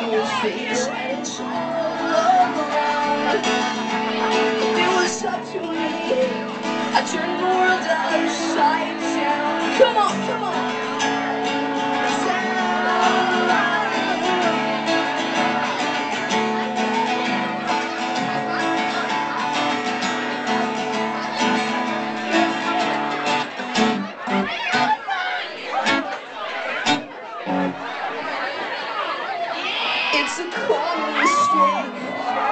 It was up to me. I turned the world out of sight. Come on, come on. I swear.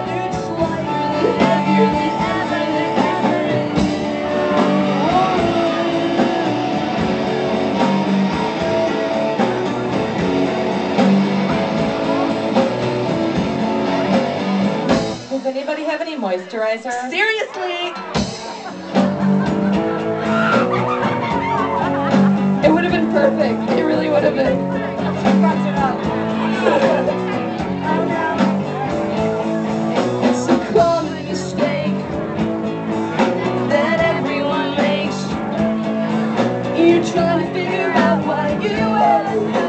have any moisturizer? Seriously? It would have been perfect. It really would have been. You're trying to figure out why you